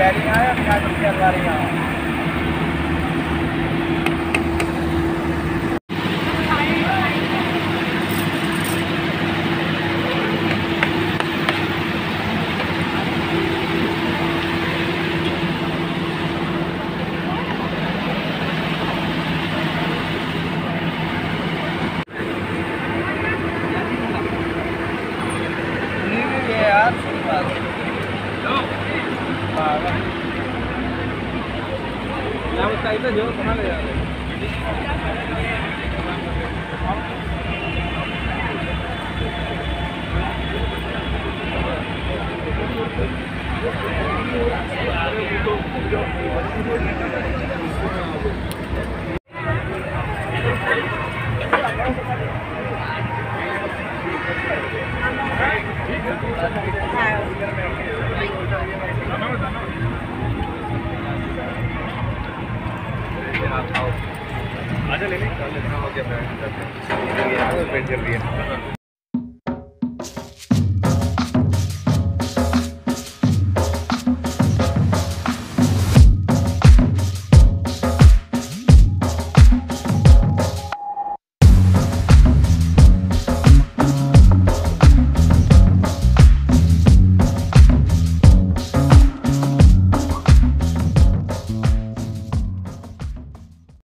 तैयारियाँ हैं क्या तैयारियाँ रही हैं यार सही बात है जो कहाँ ले जा रहे आजा ले लें लेना। हो गया दिया पेंट कर दिया